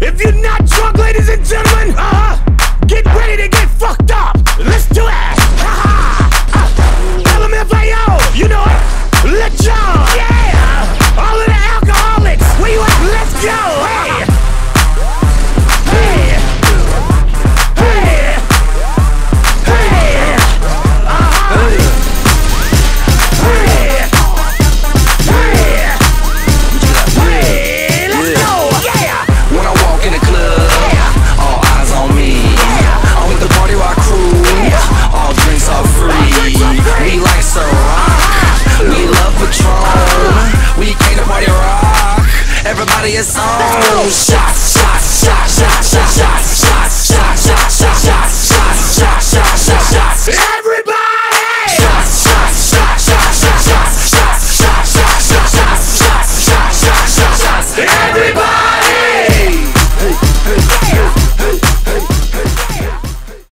If you're not drunk, ladies and gentlemen, uh, body is on. Shots, shots, shots.